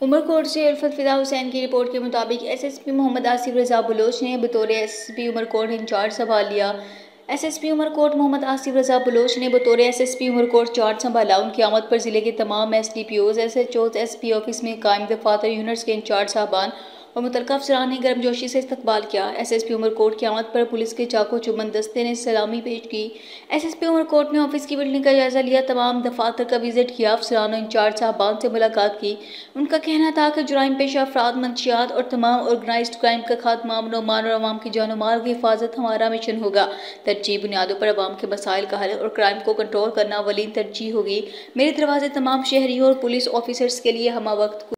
उमरकोट से अरफत फिदा हुसैन की रिपोर्ट के मुताबिक एसएसपी मोहम्मद आसिफ रजा बलोच ने बतौर एसएसपी उमरकोट इंचार्ज संभाल लिया। एसएसपी उमरकोट मोहम्मद आसिफ रजा बलोच ने बतौर एसएसपी उमरकोट चार्ज संभाला। उनकी आमद पर ज़िले के तमाम S D P Os S H Os S P office में कायम दफातर यूनिट्स के इंचार्ज साहबान और मुतल अफसरान ने गर्मजोशी से इस्तकबाल किया। एस एस पी उमरकोट की आमद पर पुलिस के चाको चुमन दस्ते ने सलामी पेश की। एस एस पी उमरकोट ने ऑफ़िस की बिल्डिंग का जायजा लिया। तमाम दफातर का विज़िट किया। अफसरान और इंचार्ज साहबान से मुलाकात की। उनका कहना था कि जुराइम पेशा अफराद, मंशियात और तमाम ऑर्गेनाइज क्राइम का खात्मा अमन मान और अवाम की जान माल की हिफाजत हमारा मिशन होगा। तरजीह बुनियादों पर आवाम के मसाइल का हल और क्राइम को कंट्रोल करना वलीन तरजीह होगी। मेरे दरवाजे तमाम शहरी और पुलिस ऑफिसर्स के लिए हम वक्त